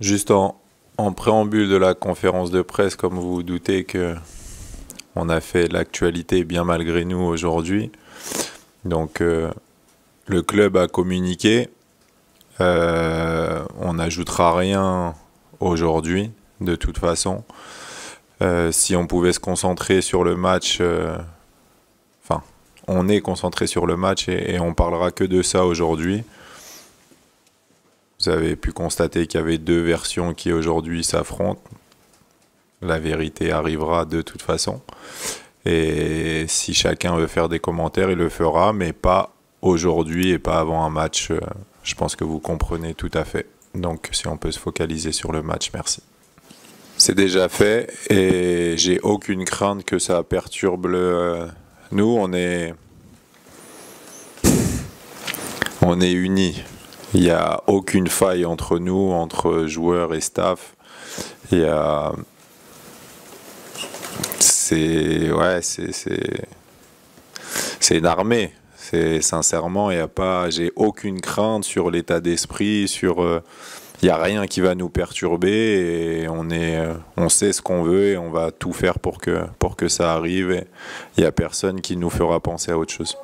Juste en, préambule de la conférence de presse, comme vous vous doutez que on a fait l'actualité bien malgré nous aujourd'hui. Donc euh, le club a communiqué. Euh, on n'ajoutera rien aujourd'hui, de toute façon. Euh, si on pouvait se concentrer sur le match, enfin, on est concentré sur le match et, et on parlera que de ça aujourd'hui. Vous avez pu constater qu'il y avait deux versions qui aujourd'hui s'affrontent. La vérité arrivera de toute façon. Et si chacun veut faire des commentaires, il le fera, mais pas aujourd'hui et pas avant un match. Euh, je pense que vous comprenez tout à fait. Donc si on peut se focaliser sur le match, merci. C'est déjà fait et j'ai aucune crainte que ça perturbe le... Nous, on est... On est unis. Il n'y a aucune faille entre nous, entre joueurs et staff. Il y a. C'est. Ouais, c'est. C'est une armée. C'est sincèrement, il n'y a pas. J'ai aucune crainte sur l'état d'esprit, sur. Euh, il n'y a rien qui va nous perturber et on, est, euh, on sait ce qu'on veut et on va tout faire pour que, pour que ça arrive. Il n'y a personne qui nous fera penser à autre chose.